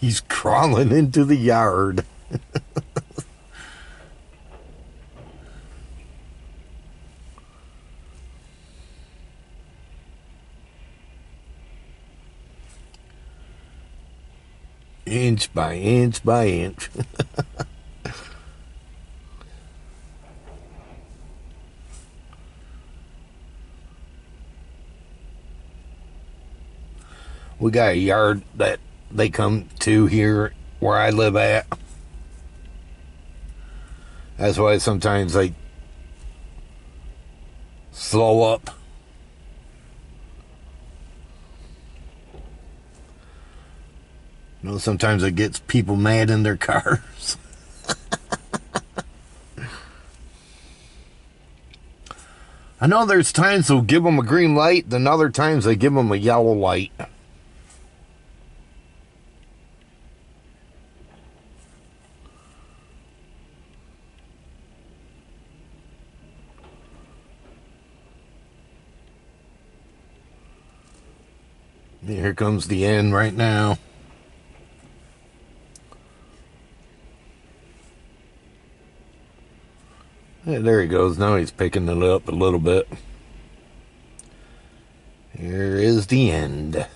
He's crawling into the yard. inch by inch by inch. we got a yard that they come to here where I live at. That's why sometimes they slow up. You know, sometimes it gets people mad in their cars. I know there's times they'll give them a green light, then other times they give them a yellow light. Here comes the end right now. Yeah, there he goes. Now he's picking it up a little bit. Here is the end.